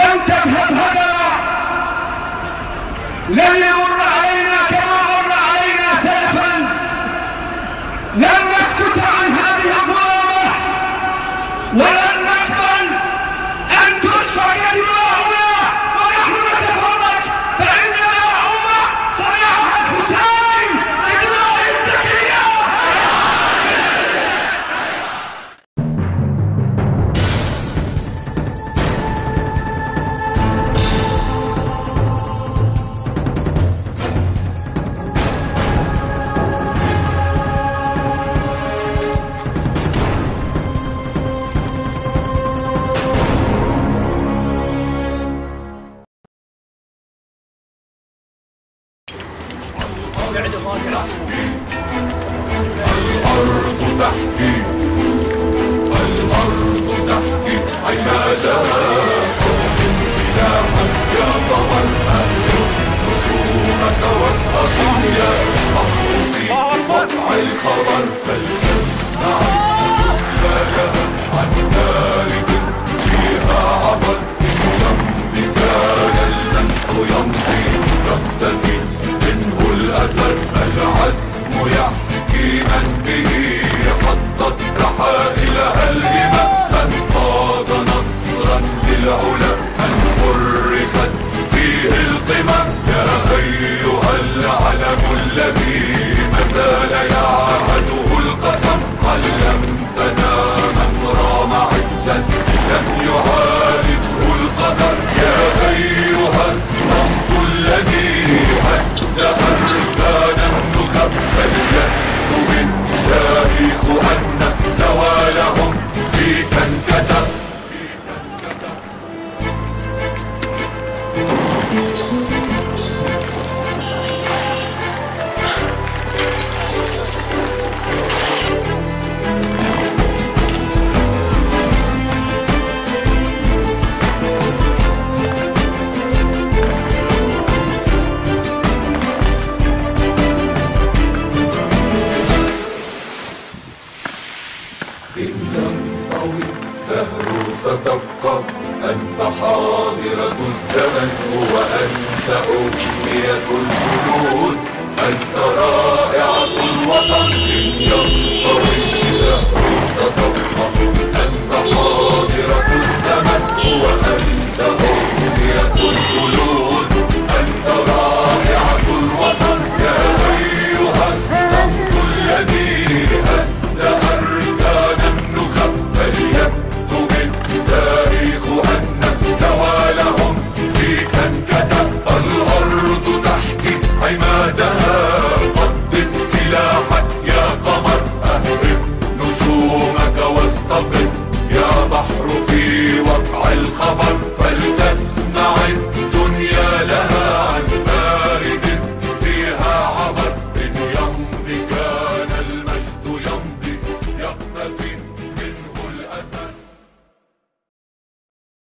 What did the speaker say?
تذهب هدرا لن يمر علينا كما مر علينا سلفا. لن نسكت عن هذه الظلامة ولن الأرض تحكي الأرض تحكي عمادها قوم سلاحا يا طوى الأهل نجومك واسقط يا بحر في قطع الخبر فلتسمع تبقى. أنت حاضرة الزمن وأنت أمية الجنود